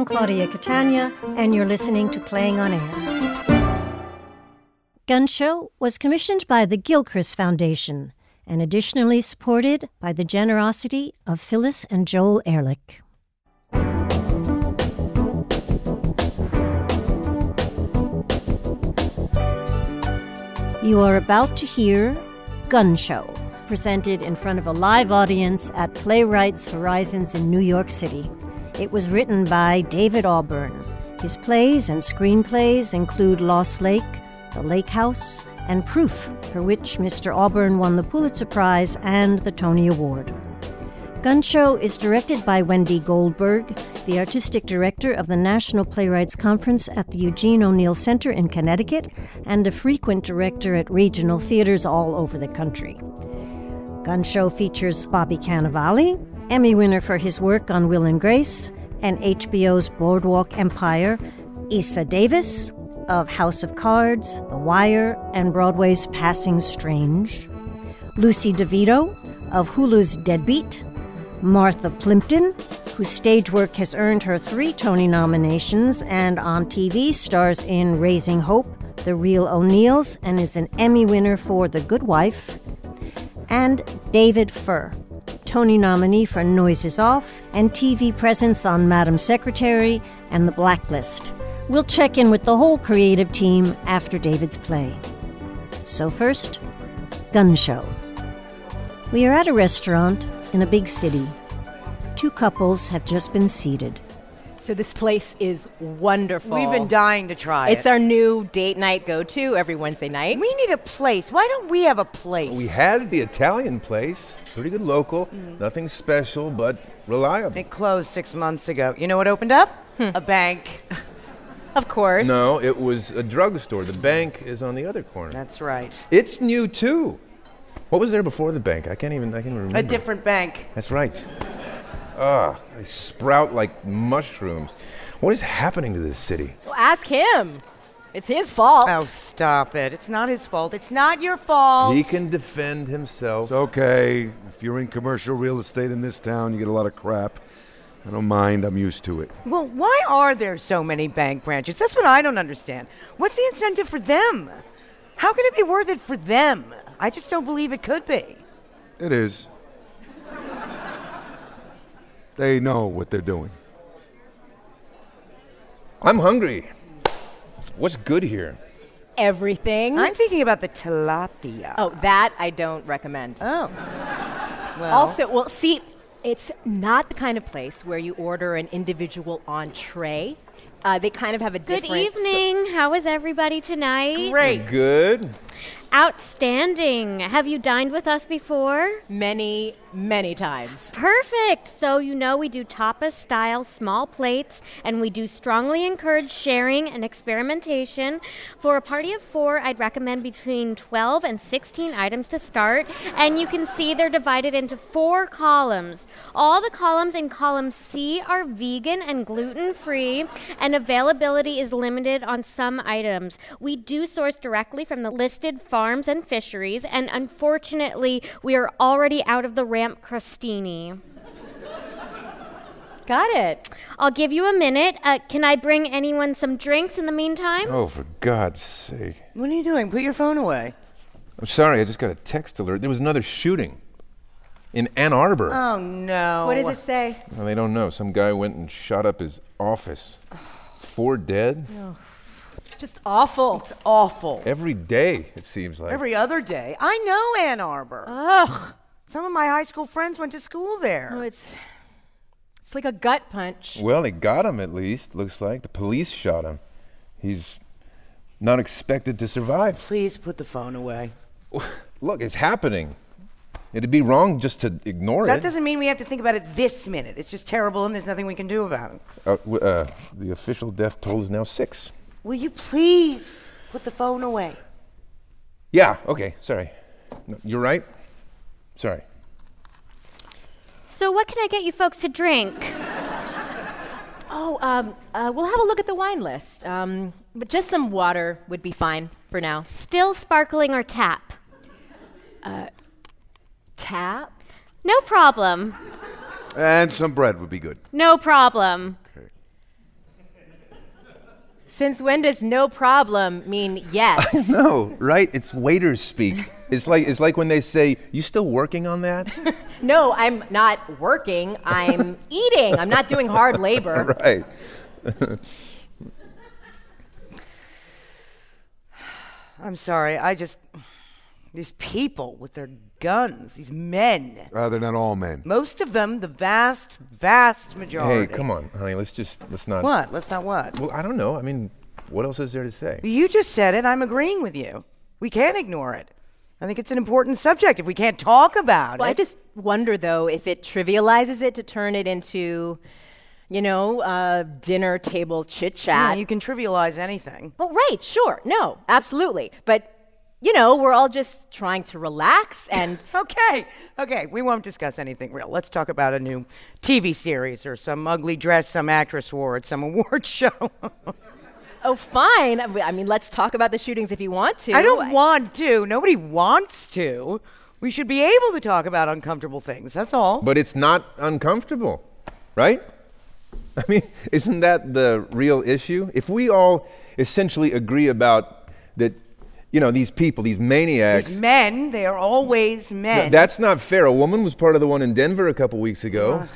I'm Claudia Catania, and you're listening to Playing on Air. Gun Show was commissioned by the Gilchrist Foundation and additionally supported by the generosity of Phyllis and Joel Ehrlich. You are about to hear Gun Show, presented in front of a live audience at Playwrights Horizons in New York City. It was written by David Auburn. His plays and screenplays include Lost Lake, The Lake House, and Proof, for which Mr. Auburn won the Pulitzer Prize and the Tony Award. Gun Show is directed by Wendy Goldberg, the artistic director of the National Playwrights Conference at the Eugene O'Neill Center in Connecticut and a frequent director at regional theaters all over the country. Gun Show features Bobby Cannavale, Emmy winner for his work on Will and Grace, and HBO's Boardwalk Empire, Eisa Davis of House of Cards, The Wire, and Broadway's Passing Strange, Lucy DeVito of Hulu's Deadbeat, Martha Plimpton, whose stage work has earned her three Tony nominations and on TV stars in Raising Hope, The Real O'Neals, and is an Emmy winner for The Good Wife, and David Furr, Tony nominee for Noises Off and TV presence on Madam Secretary and The Blacklist. We'll check in with the whole creative team after David's play. So, first, Gun Show. We are at a restaurant in a big city. Two couples have just been seated. So this place is wonderful. We've been dying to try It's it. our new date night go-to every Wednesday night. we need a place. Why don't we have a place? We had the Italian place, pretty good local, mm. nothing special, but reliable. It closed six months ago. You know what opened up? Hmm. A bank. of course. No, it was a drugstore. The bank is on the other corner. That's right. It's new too. What was there before the bank? I can't even. I can't even remember. A different bank. That's right. Ah, they sprout like mushrooms. What is happening to this city? Well, ask him. It's his fault. Oh, stop it. It's not his fault. It's not your fault. He can defend himself. It's okay. If you're in commercial real estate in this town, you get a lot of crap. I don't mind. I'm used to it. Well, why are there so many bank branches? That's what I don't understand. What's the incentive for them? How can it be worth it for them? I just don't believe it could be. It is. They know what they're doing. I'm hungry. What's good here? Everything. I'm thinking about the tilapia. oh, that I don't recommend. Oh. Well, Also, well, see, it's not the kind of place where you order an individual entree. Uh, they kind of have a Good different. evening. How is everybody tonight? great. Good. Outstanding. Have you dined with us before? many, many times. Perfect. So, you know, we do tapas style small plates, and we do strongly encourage sharing and experimentation. For a party of four, I'd recommend between 12 and 16 items to start. And you can see they're divided into four columns. All the columns in column C are vegan and gluten free, and availability is limited on some items. We do source directly from the listed farms and fisheries, and unfortunately, we are already out of the ramp crostini. Got it. I'll give you a minute. Uh, can I bring anyone some drinks in the meantime? Oh, for God's sake. What are you doing? Put your phone away. I'm sorry, I just got a text alert. There was another shooting in Ann Arbor. Oh, no. What does it say? Well, they don't know. Some guy went and shot up his office. Four dead? It's just awful. It's awful. Every day, it seems like. Every other day. I know Ann Arbor. Ugh. Some of my high school friends went to school there. Oh, it's it's like a gut punch. Well, they got him at least, looks like. The police shot him. He's not expected to survive. Please put the phone away. Look, it's happening. It'd be wrong just to ignore That it. That doesn't mean we have to think about it this minute. It's just terrible and there's nothing we can do about it. Uh, w- uh, the official death toll is now six. Will you please put the phone away? Yeah, okay, sorry. No, you're right. Sorry. So, what can I get you folks to drink? Oh, um, uh, we'll have a look at the wine list. Um, but just some water would be fine for now. Still sparkling or tap? Tap. No problem. And some bread would be good. No problem. Since when does no problem mean yes? No, right? It's waiters speak. It's like it's like when they say, "You still working on that?" no, I'm not working. I'm eating. I'm not doing hard labor. right. I'm sorry. I just. These people with their guns, these men. Uh, they're not all men. Most of them, the vast, vast majority. Hey, come on, honey. Let's just let's not. What? Let's not what? Well, I don't know. I mean, what else is there to say? You just said it. I'm agreeing with you. We can't ignore it. I think it's an important subject. If we can't talk about Well, I just wonder though if it trivializes it to turn it into, you know, uh, dinner table chit Yeah, chat. you can trivialize anything. well, right, sure, no, absolutely, but you know, we're all just trying to relax and. Okay, okay, we won't discuss anything real. Let's talk about a new TV series or some ugly dress some actress wore at some award show. Oh, fine. I mean, let's talk about the shootings if you want to. I don't want to. Nobody wants to. We should be able to talk about uncomfortable things. That's all. But it's not uncomfortable, right? I mean, isn't that the real issue? If we all essentially agree about that, you know, these people, these maniacs. These men, they are always Th- men. That's not fair. A woman was part of the one in Denver a couple weeks ago.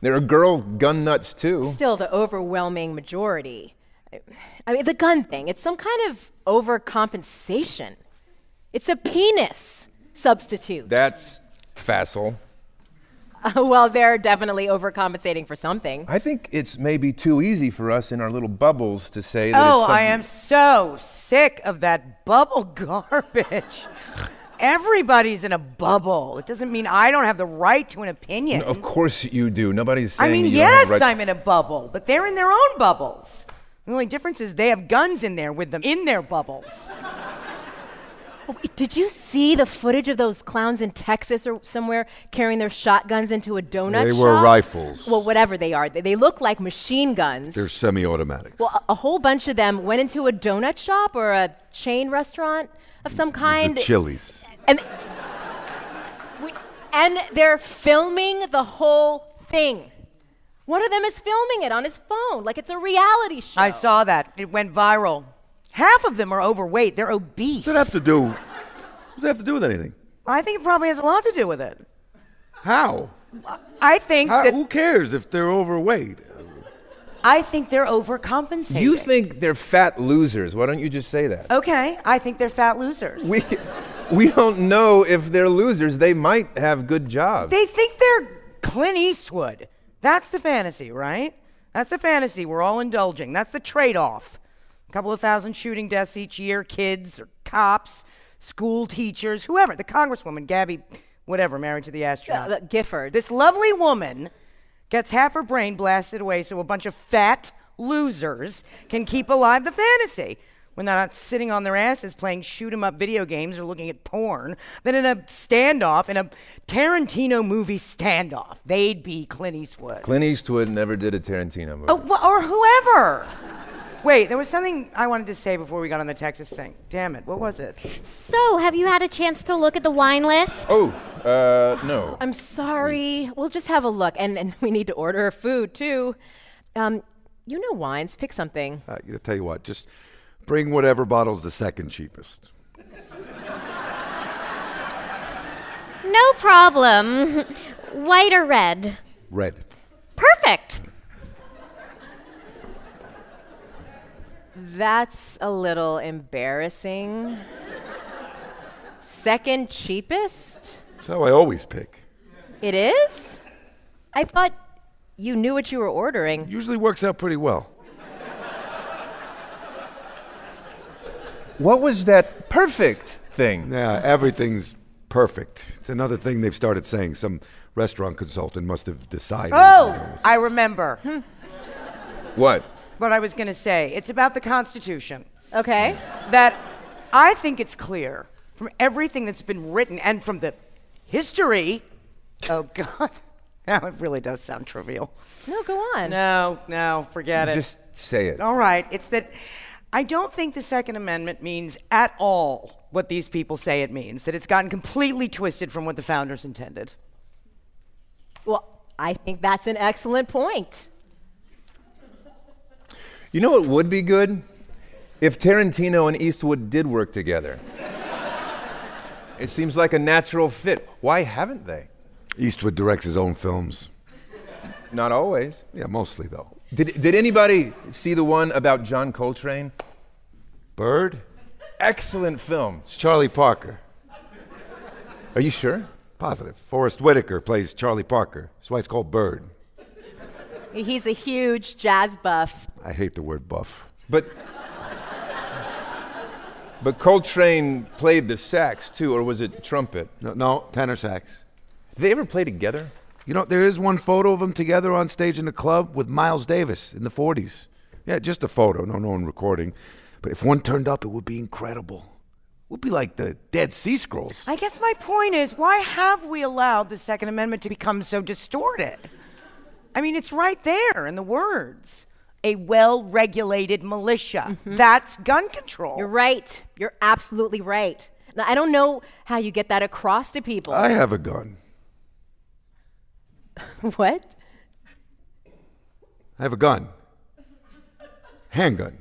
There are girl gun nuts too. Still, the overwhelming majority. I mean, the gun thing, it's some kind of overcompensation. It's a penis substitute. That's facile. well, they're definitely overcompensating for something. I think it's maybe too easy for us in our little bubbles to say that. oh, it's I am so sick of that bubble garbage. Everybody's in a bubble. It doesn't mean I don't have the right to an opinion. Of course you do. Nobody's I saying mean, you don't have yes, right- I'm in a bubble, but they're in their own bubbles. The only difference is they have guns in there with them in their bubbles. Oh, wait, did you see the footage of those clowns in Texas or somewhere carrying their shotguns into a donut shop? They shop? were rifles. Well, whatever they are. They, they look like machine guns. They're semi-automatics. well, a, a whole bunch of them went into a donut shop or a chain restaurant of some kind. the Chili's. and, we, and they're filming the whole thing. One of them is filming it on his phone like it's a reality show. I saw that. It went viral. Half of them are overweight. They're obese. What does that have to do? What does that have to do with anything? I think it probably has a lot to do with it. How? I think How that who cares if they're overweight? I think they're overcompensating. You think they're fat losers. Why don't you just say that? Okay, I think they're fat losers. We, we don't know if they're losers. They might have good jobs. They think they're Clint Eastwood. That's the fantasy, right? That's the fantasy we're all indulging. That's the trade off. A couple of thousand shooting deaths each year, kids or cops, school teachers, whoever. The congresswoman, Gabby, whatever, married to the astronaut. Uh, Gifford. This lovely woman gets half her brain blasted away so a bunch of fat losers can keep alive the fantasy. When they're not sitting on their asses playing shoot 'em up video games or looking at porn, then in a standoff, in a Tarantino movie standoff, they'd be Clint Eastwood. Clint Eastwood never did a Tarantino movie. Oh, wh- or whoever. Wait, there was something I wanted to say before we got on the Texas thing. Damn it, what was it? So, have you had a chance to look at the wine list? Oh, uh, no. I'm sorry. We'll just have a look. And, and we need to order food, too. Um, you know wines. Pick something. Uh, you know, tell you what, just bring whatever bottle's the second cheapest. No problem. White or red? Red. Perfect. That's a little embarrassing. Second cheapest? That's how I always pick. It is? I thought you knew what you were ordering. Usually works out pretty well. What was that perfect thing? Yeah, everything's perfect. It's another thing they've started saying. Some restaurant consultant must have decided. Oh, I remember hmm. What? What I was going to say. It's about the Constitution. Okay. that I think it's clear from everything that's been written and from the history. Oh, God. Now it really does sound trivial. No, go on. No, no, forget it. Just say it. All right. It's that I don't think the Second Amendment means at all what these people say it means, that it's gotten completely twisted from what the founders intended. Well, I think that's an excellent point. You know what would be good? if Tarantino and Eastwood did work together? it seems like a natural fit. Why haven't they? Eastwood directs his own films. Not always. Yeah, mostly though. Did, did anybody see the one about John Coltrane? Bird? Excellent film. It's Charlie Parker. Are you sure? Positive. Forest Whitaker plays Charlie Parker. That's why it's called Bird. He's a huge jazz buff. I hate the word buff. But but Coltrane played the sax too, or was it trumpet? No, no tenor sax. Did they ever play together? You know, there is one photo of them together on stage in the club with Miles Davis in the 40s. Yeah, just a photo, no, no one recording. But if one turned up, it would be incredible. It would be like the Dead Sea Scrolls. I guess my point is why have we allowed the Second Amendment to become so distorted? I mean, it's right there in the words. A well regulated militia. Mm-hmm. That's gun control. You're right. You're absolutely right. Now, I don't know how you get that across to people. I have a gun. what? I have a gun. Handgun.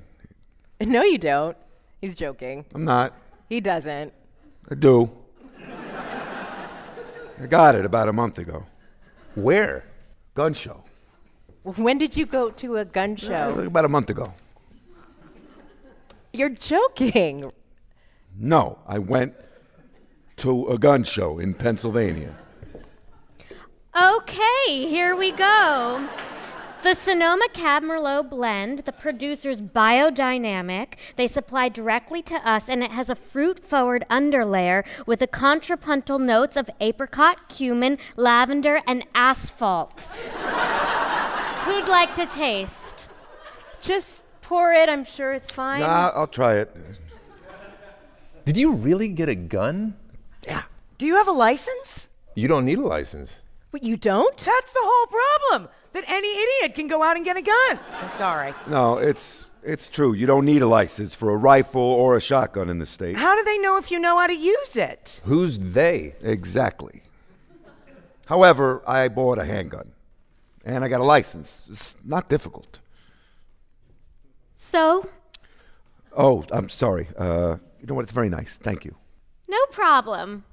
No, you don't. He's joking. I'm not. He doesn't. I do. I got it about a month ago. Where? Gun show. When did you go to a gun show? About a month ago. You're joking. No, I went to a gun show in Pennsylvania. Okay, here we go. The Sonoma Cab Merlot blend, the producer's biodynamic. They supply directly to us, and it has a fruit forward underlayer with the contrapuntal notes of apricot, cumin, lavender, and asphalt. Who'd like to taste? Just pour it. I'm sure it's fine. Nah, I'll try it. Did you really get a gun? Yeah. Do you have a license? You don't need a license. But you don't? That's the whole problem. That any idiot can go out and get a gun. I'm sorry. No, it's it's true. You don't need a license for a rifle or a shotgun in the state. How do they know if you know how to use it? Who's they? Exactly. However, I bought a handgun and I got a license. It's not difficult. So, Oh, I'm sorry. Uh, you know what? It's very nice. Thank you. no problem.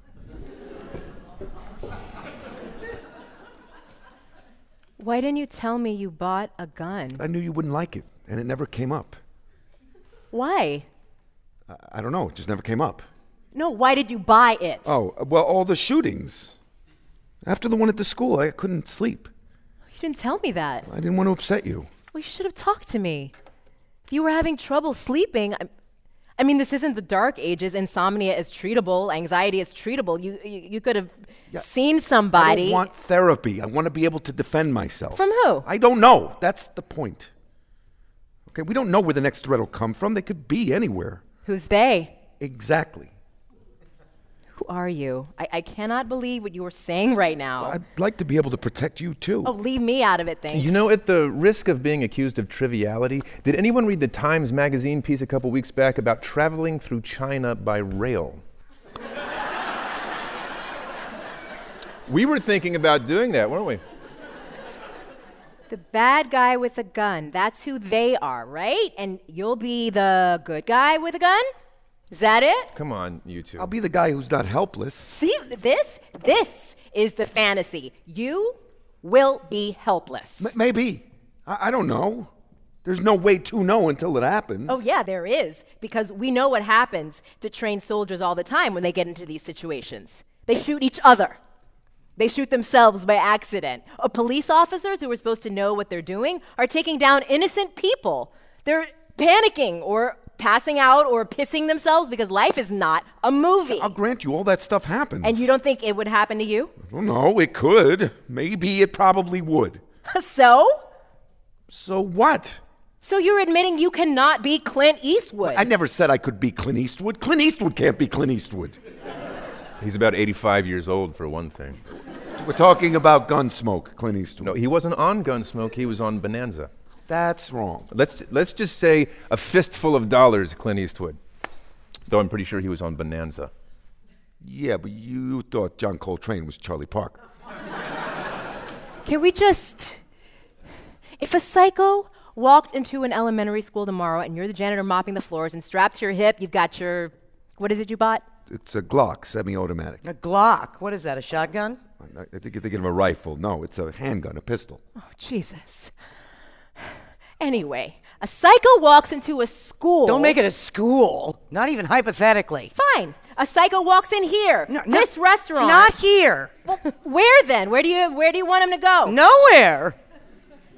Why didn't you tell me you bought a gun? I knew you wouldn't like it, and it never came up. Why? I, I don't know. It just never came up. No, why did you buy it? Oh, well, all the shootings. After the one at the school, I couldn't sleep. Oh, you didn't tell me that. I didn't want to upset you. Well, you should have talked to me. If you were having trouble sleeping, I, I mean, this isn't the dark ages. Insomnia is treatable. Anxiety is treatable. You, you, you could have seen I somebody. don't want therapy. I want to be able to defend myself. From who? I don't know. That's the point. Okay, we don't know where the next threat will come from. They could be anywhere. Who's they? Exactly. Who are you? I, I cannot believe what you are saying right now. I'd like to be able to protect you too. oh, leave me out of it, thanks. You know, at the risk of being accused of triviality, did anyone read the Times Magazine piece a couple weeks back about traveling through China by rail? we were thinking about doing that, weren't we? The bad guy with a gun. That's who they are, right? And you'll be the good guy with a gun? Is that it? Come on, you two. I'll be the guy who's not helpless. See, this, this is the fantasy. You will be helpless. M- maybe. I-, I don't know. There's no way to know until it happens. Oh, yeah, there is. Because we know what happens to trained soldiers all the time when they get into these situations. They shoot each other, they shoot themselves by accident. Or police officers who are supposed to know what they're doing are taking down innocent people. They're panicking or passing out or pissing themselves because life is not a movie. I'll grant you, all that stuff happens. And you don't think it would happen to you? I don't. It could. Maybe it probably would. so? So what? So you're admitting you cannot be Clint Eastwood? I never said I could be Clint Eastwood. Clint Eastwood can't be Clint Eastwood. He's about 85 years old, for one thing. We're talking about Gunsmoke, Clint Eastwood. No, he wasn't on Gunsmoke, he was on Bonanza. That's wrong. Let's, let's just say a fistful of dollars, Clint Eastwood. Though I'm pretty sure he was on Bonanza. Yeah, but you thought John Coltrane was Charlie Parker. Can we just. If a psycho walked into an elementary school tomorrow and you're the janitor mopping the floors and strapped to your hip, you've got your, what is it you bought? It's a Glock semi-automatic. A Glock. What is that? A shotgun? I I think you're thinking of a rifle. No, it's a handgun, a pistol. Oh, Jesus. Anyway, a psycho walks into a school. Don't make it a school. Not even hypothetically. Fine. A psycho walks in here. No, no, this restaurant. Not here. Where then? Where do you where do you want him to go? Nowhere.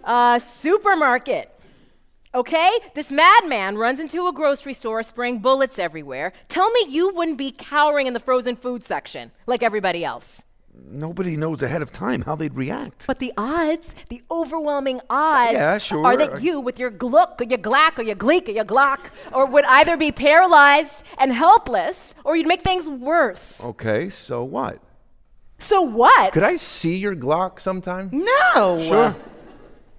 Uh, supermarket. Okay? This madman runs into a grocery store spraying bullets everywhere. Tell me you wouldn't be cowering in the frozen food section like everybody else. Nobody knows ahead of time how they'd react. But the odds, the overwhelming odds, Yeah, sure. are that you, with your gluck or your glack or your gleek or your glock, or would either be paralyzed and helpless, or you'd make things worse. Okay, so what? So what? Could I see your Glock sometime? No. Sure.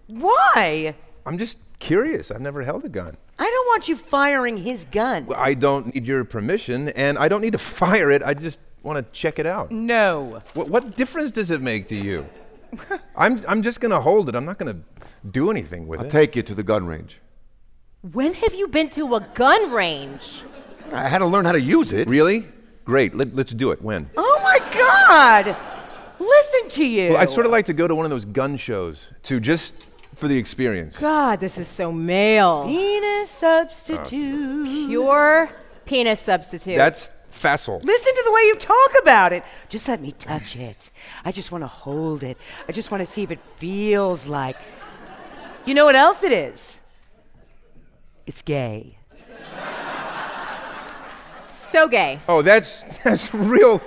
Why? I'm just curious. I've never held a gun. I don't want you firing his gun. I don't need your permission, and I don't need to fire it. I just want to check it out. No. What, what difference does it make to you? I'm, I'm just going to hold it. I'm not going to do anything with it. I'll take you to the gun range. when have you been to a gun range? I had to learn how to use it. really? Great. Let, let's do it. When? Oh my God! Listen to you. Well, I'd sort of like to go to one of those gun shows, to just for the experience. God, this is so male. Penis oh, substitute. Pure penis substitute. That's facile. Listen to the way you talk about it. Just let me touch it. I just want to hold it. I just want to see if it feels like. You know what else it is? It's gay. so gay. Oh, that's that's real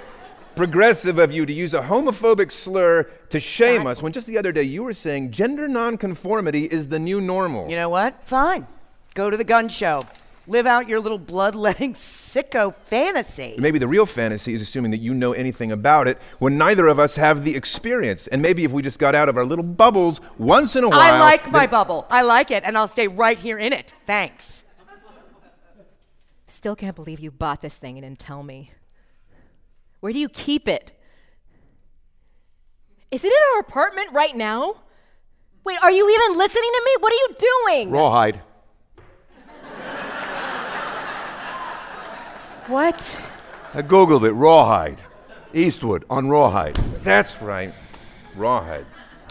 progressive of you to use a homophobic slur to shame us when just the other day you were saying gender nonconformity is the new normal. You know what? Fine. Go to the gun show. Live out your little bloodletting sicko fantasy. Maybe the real fantasy is assuming that you know anything about it when neither of us have the experience. And maybe if we just got out of our little bubbles once in a while. I like my then- bubble. I like it, and I'll stay right here in it. Thanks. Still can't believe you bought this thing and didn't tell me. Where do you keep it? Is it in our apartment right now? Wait, are you even listening to me? What are you doing? Rawhide. What? Uh, I googled it. Rawhide. Eastwood on Rawhide. That's right. Rawhide.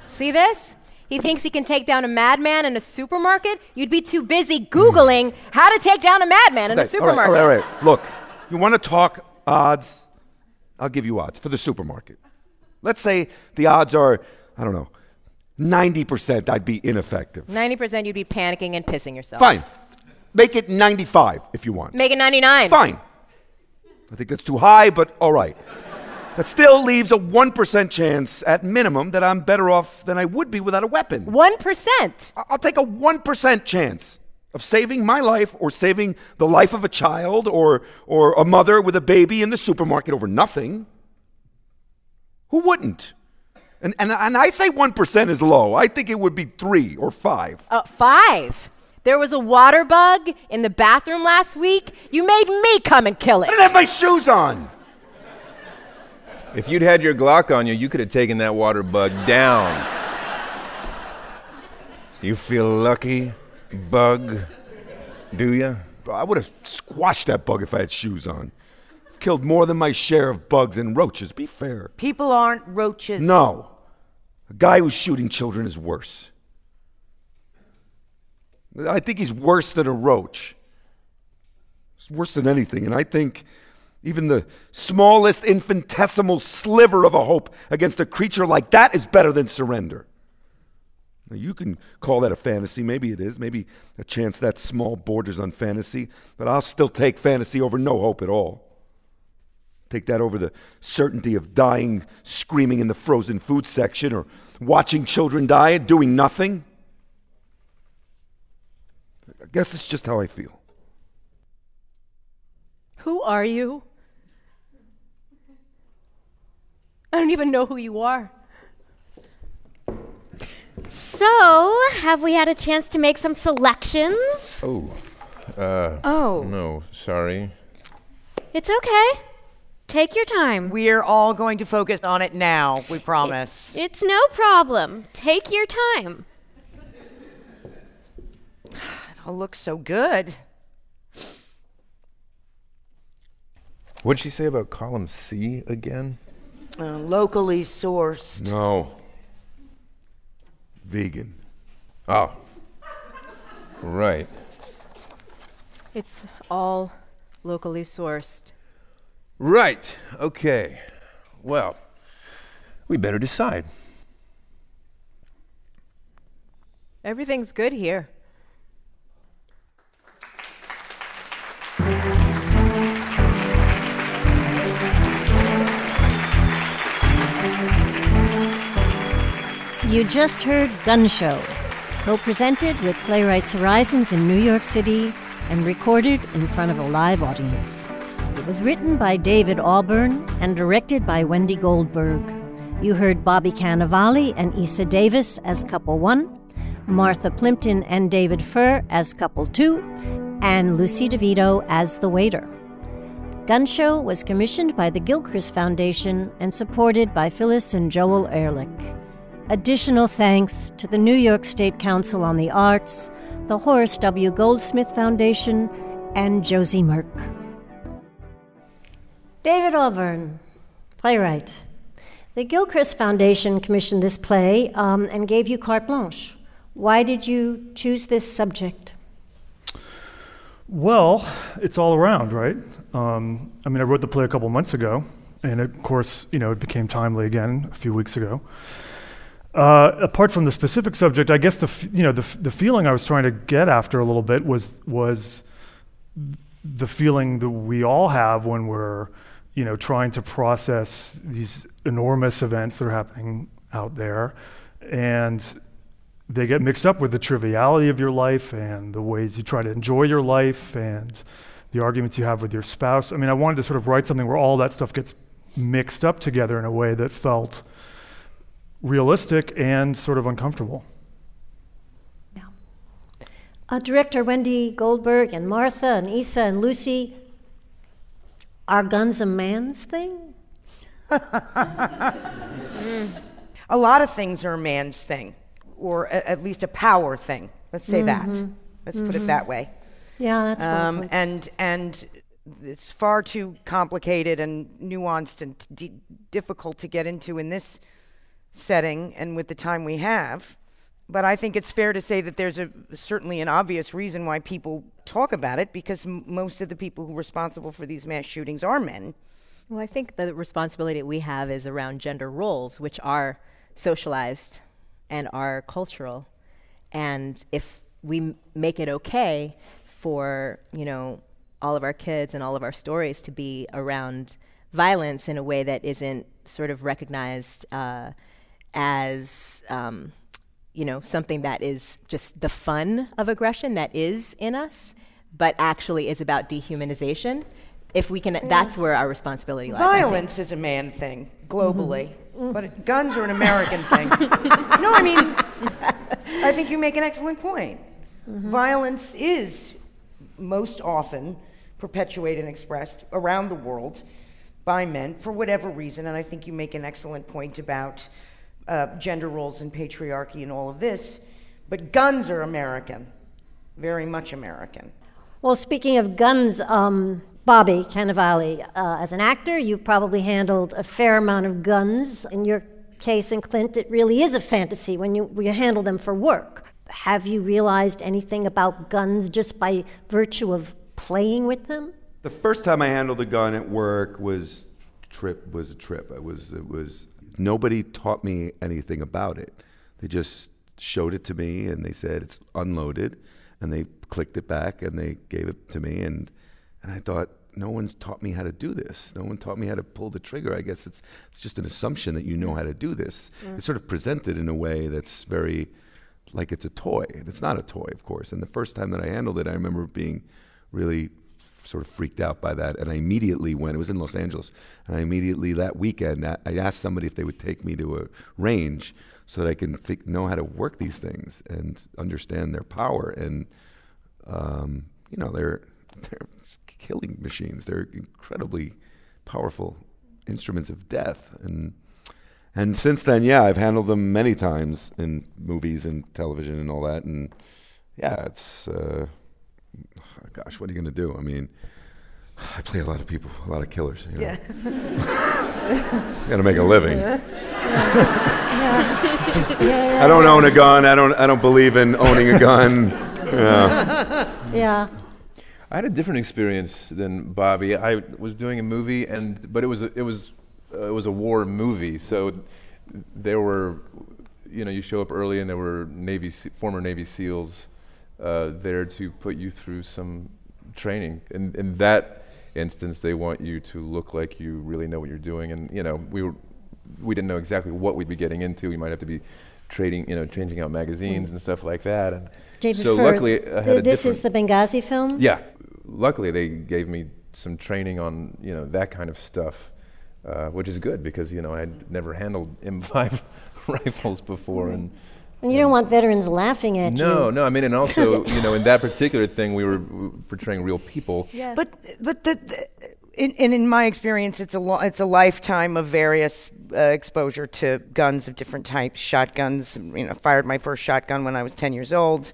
See this? He thinks he can take down a madman in a supermarket? You'd be too busy Googling how to take down a madman in a Hey, all right, supermarket. all right, all right. Look, you want to talk odds? I'll give you odds for the supermarket. Let's say the odds are, I don't know, 90% I'd be ineffective. 90% you'd be panicking and pissing yourself. Fine. Make it 95 if you want. Make it 99. Fine. I think that's too high, but all right. That still leaves a 1% chance at minimum that I'm better off than I would be without a weapon. 1%. I- I'll take a 1% chance of saving my life or saving the life of a child or, or a mother with a baby in the supermarket over nothing. Who wouldn't? And, and, and I say 1% is low. I think it would be 3 or 5. Uh, five. There was a water bug in the bathroom last week. You made me come and kill it. I didn't have my shoes on. If you'd had your Glock on you, you could have taken that water bug down. You feel lucky, bug? Do you? I would have squashed that bug if I had shoes on. I've killed more than my share of bugs and roaches. Be fair. People aren't roaches. No. A guy who's shooting children is worse. I think he's worse than a roach. He's worse than anything. And I think even the smallest infinitesimal sliver of a hope against a creature like that is better than surrender. Now, you can call that a fantasy. Maybe it is. Maybe a chance that small borders on fantasy. But I'll still take fantasy over no hope at all. Take that over the certainty of dying screaming in the frozen food section or watching children die and doing nothing. I guess it's just how I feel. Who are you? I don't even know who you are. So, have we had a chance to make some selections? Oh. Uh, Oh, no, sorry. It's okay. Take your time. we're all going to focus on it now. We promise. It's no problem. Take your time. Oh, looks so good. What'd she say about column C again? Uh, locally sourced. No. Vegan. Oh. Right. It's all locally sourced. Right. Okay. Well, we better decide. Everything's good here. You just heard Gun Show, co presented with Playwrights Horizons in New York City and recorded in front of a live audience. It was written by David Auburn and directed by Wendy Goldberg. You heard Bobby Cannavale and Eisa Davis as couple one, Martha Plimpton and David Furr as couple two, and Lucy DeVito as the waiter. Gun Show was commissioned by the Gilchrist Foundation and supported by Phyllis and Joel Ehrlich. Additional thanks to the New York State Council on the Arts, the Horace W. Goldsmith Foundation, and Josie Merck. David Auburn, playwright. The Gilchrist Foundation commissioned this play um, and gave you carte blanche. Why did you choose this subject? Well, it's all around, right? Um, I mean, I wrote the play a couple months ago, and of course, you know, it became timely again a few weeks ago. Uh, apart from the specific subject, I guess the you know the, the feeling I was trying to get after a little bit was was the feeling that we all have when we're you know trying to process these enormous events that are happening out there, and they get mixed up with the triviality of your life and the ways you try to enjoy your life and the arguments you have with your spouse. I mean, I wanted to sort of write something where all that stuff gets mixed up together in a way that felt realistic and sort of uncomfortable. Yeah. Uh, Director Wendy Goldberg and Martha and Eisa and Lucy, are guns a man's thing? mm. A lot of things are a man's thing, or a, at least a power thing. Let's say mm-hmm. that. Let's mm-hmm. put it mm-hmm. that way. Yeah, that's um, and and it's far too complicated and nuanced and d- difficult to get into in this setting and with the time we have. But I think it's fair to say that there's a certainly an obvious reason why people talk about it because m- most of the people who are responsible for these mass shootings are men. Well, I think the responsibility that we have is around gender roles, which are socialized and are cultural. And if we m- make it okay for, you know, all of our kids and all of our stories to be around violence in a way that isn't sort of recognized uh, as um, you know something that is just the fun of aggression that is in us, but actually is about dehumanization. If we can, yeah. that's where our responsibility lies. Violence is a man thing globally, mm-hmm. but guns are an American thing. no, I mean, I think you make an excellent point. Mm-hmm. Violence is most often perpetuated and expressed around the world by men for whatever reason, and I think you make an excellent point about uh, gender roles and patriarchy and all of this. But guns are American, very much American. Well, speaking of guns, um, Bobby Cannavale, uh, as an actor, you've probably handled a fair amount of guns. In your case, in Clint, it really is a fantasy when you, when you handle them for work. Have you realized anything about guns just by virtue of playing with them? The first time I handled a gun at work was trip was a trip. It was it was nobody taught me anything about it. They just showed it to me and they said it's unloaded and they clicked it back and they gave it to me and and I thought no one's taught me how to do this. No one taught me how to pull the trigger. I guess it's it's just an assumption that you know how to do this. Mm. It's sort of presented in a way that's very like it's a toy. And it's not a toy, of course. And the first time that I handled it, I remember being really sort of freaked out by that. And I immediately went, it was in Los Angeles, and I immediately that weekend, I asked somebody if they would take me to a range so that I can know how to work these things and understand their power. And, um, you know, they're, they're killing machines, they're incredibly powerful instruments of death. And, and since then, yeah, I've handled them many times in movies and television and all that. And yeah, it's uh, gosh, what are you going to do? I mean, I play a lot of people, a lot of killers. You know? Yeah. Got to make a living. yeah. Yeah. yeah. I don't own a gun. I don't. I don't believe in owning a gun. Yeah. Yeah. I had a different experience than Bobby. I was doing a movie, and but it was a, it was uh, it was a war movie. So there were, you know, you show up early, and there were Navy former Navy SEALs uh, there to put you through some training. And in that instance, they want you to look like you really know what you're doing. And you know, we were we didn't know exactly what we'd be getting into. We might have to be trading, you know, changing out magazines and stuff like that. And David so luckily, I had th- a this is the Benghazi film? yeah. Luckily, they gave me some training on you know that kind of stuff, uh, which is good because you know I'd never handled M5 rifles before, and And you don't want veterans laughing at you. no, no. I mean, and also you know in that particular thing, we were portraying real people. Yeah. But but the, the in, and in my experience, it's a lo- it's a lifetime of various uh, exposure to guns of different types, shotguns. You know, fired my first shotgun when I was ten years old.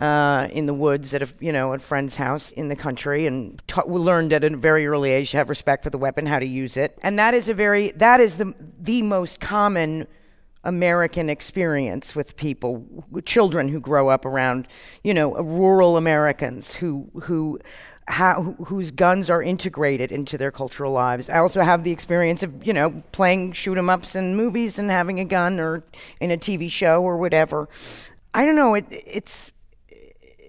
Uh, in the woods at a you know a friend's house in the country, and ta- we learned at a very early age to have respect for the weapon, how to use it, and that is a very that is the the most common American experience with people, children who grow up around, you know, rural Americans who who who- whose guns are integrated into their cultural lives. I also have the experience of, you know, playing shoot 'em ups in movies and having a gun or in a TV show or whatever. I don't know. It, it's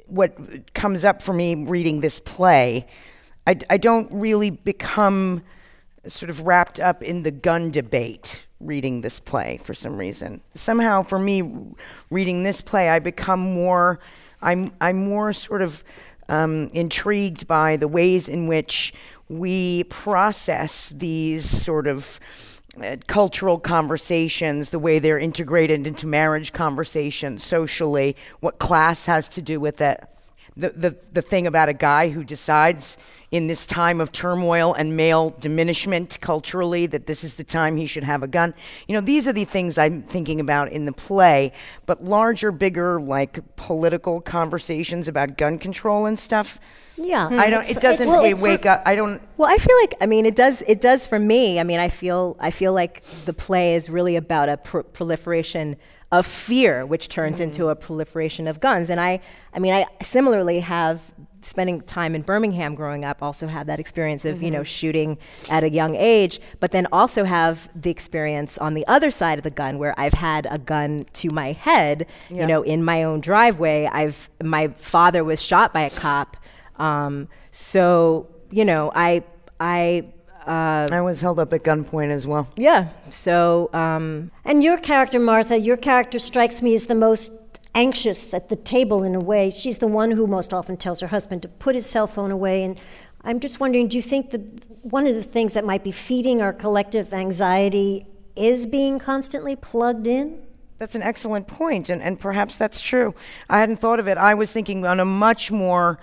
what comes up for me reading this play. I, I don't really become sort of wrapped up in the gun debate reading this play for some reason. Somehow, for me, reading this play, I become more, I'm, I'm more sort of um, intrigued by the ways in which we process these sort of uh, cultural conversations, the way they're integrated into marriage conversations socially, what class has to do with it. The, the, the thing about a guy who decides in this time of turmoil and male diminishment culturally that this is the time he should have a gun. You know, these are the things I'm thinking about in the play, but larger, bigger, like political conversations about gun control and stuff. Yeah. I don't, it doesn't wa- wake up. I don't, Well, I feel like I mean it does it does for me. I mean, I feel I feel like the play is really about a pro- proliferation of fear, which turns mm-hmm. into a proliferation of guns. And I I mean, I similarly have spending time in Birmingham growing up also had that experience of you know shooting at a young age but then also have the experience on the other side of the gun where I've had a gun to my head Yeah. you know in my own driveway I've my father was shot by a cop um, so you know I I uh, I was held up at gunpoint as well. yeah so um, And your character, Martha, your character strikes me as the most anxious at the table in a way. She's the one who most often tells her husband to put his cell phone away. And I'm just wondering do you think that one of the things that might be feeding our collective anxiety is being constantly plugged in? That's an excellent point, and, and perhaps that's true. I hadn't thought of it. I was thinking on a much more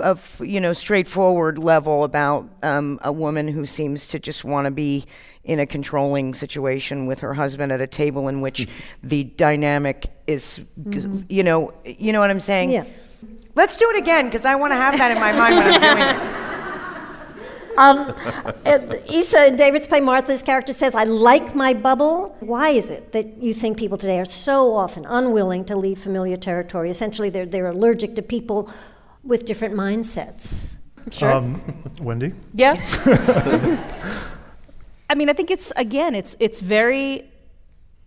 of you know straightforward level about um, a woman who seems to just want to be in a controlling situation with her husband at a table in which the dynamic is you know you know what I'm saying. Yeah. Let's do it again because I want to have that in my mind when I'm doing it. Um, uh, Eisa in David's play, Martha's character says, I like my bubble. Why is it that you think people today are so often unwilling to leave familiar territory? Essentially, they're, they're allergic to people with different mindsets. Um, Wendy? Yeah. I mean, I think it's again, it's it's very,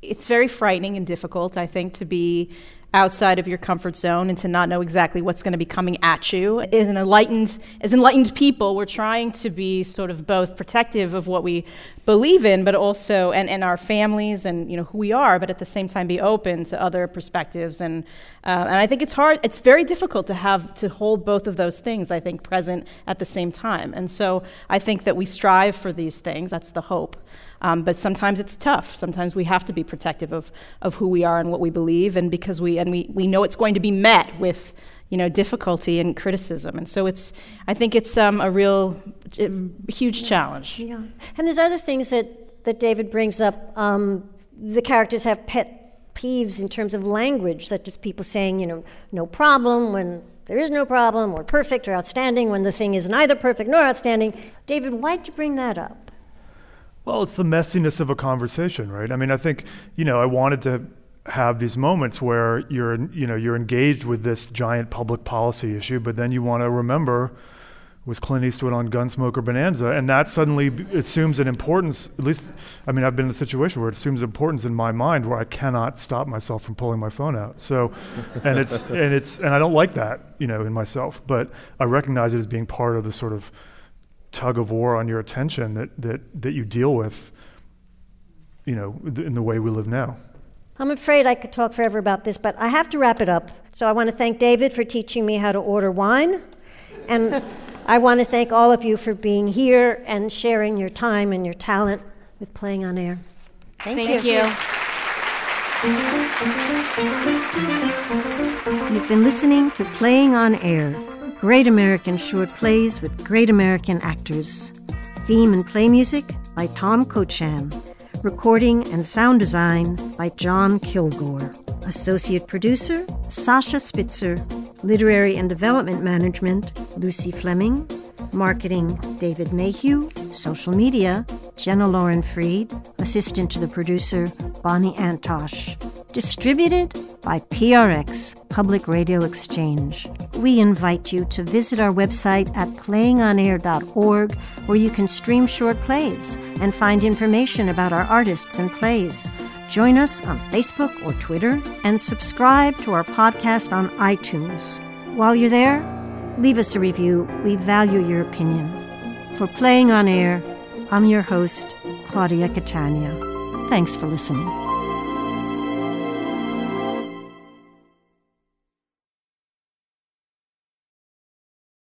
it's very frightening and difficult. I think to be outside of your comfort zone and to not know exactly what's going to be coming at you. As enlightened, as enlightened people, we're trying to be sort of both protective of what we believe in, but also and, and our families and you know who we are, but at the same time be open to other perspectives. And uh, and I think it's hard. It's very difficult to have to hold both of those things. I think present at the same time. And so I think that we strive for these things. That's the hope. Um, but sometimes it's tough. Sometimes we have to be protective of, of who we are and what we believe, and because we and we, we know it's going to be met with you know difficulty and criticism, and so it's I think it's um, a real uh, huge challenge. Yeah. And there's other things that, that David brings up. Um, the characters have pet peeves in terms of language, such as people saying, you know, no problem when there is no problem, or perfect or outstanding when the thing is neither perfect nor outstanding. David, why'd you bring that up? Well, it's the messiness of a conversation, right? I mean, I think, you know, I wanted to have these moments where you're, you know, you're engaged with this giant public policy issue, but then you want to remember was Clint Eastwood on Gunsmoke or Bonanza, and that suddenly assumes an importance. At least, I mean, I've been in a situation where it assumes importance in my mind where I cannot stop myself from pulling my phone out. So, and it's and it's and I don't like that, you know, in myself. But I recognize it as being part of the sort of tug of war on your attention that that that you deal with, you know, in the way we live now. I'm afraid I could talk forever about this, but I have to wrap it up. So I want to thank David for teaching me how to order wine. And I want to thank all of you for being here and sharing your time and your talent with Playing on Air. Thank, Thank you. you. You've been listening to Playing on Air, great American short plays with great American actors. Theme and play music by Tom Cocham. Recording and sound design by John Kilgore. Associate producer Sasha Spitzer. Literary and Development Management, Lucy Fleming. Marketing, David Mayhew. Social media, Jenna Lauren Freed. Assistant to the producer, Bonnie Antosh. Distributed by PRX, Public Radio Exchange. We invite you to visit our website at playingonair.org where you can stream short plays and find information about our artists and plays. Join us on Facebook or Twitter and subscribe to our podcast on iTunes. While you're there, leave us a review. We value your opinion. For Playing on Air, I'm your host, Claudia Catania. Thanks for listening.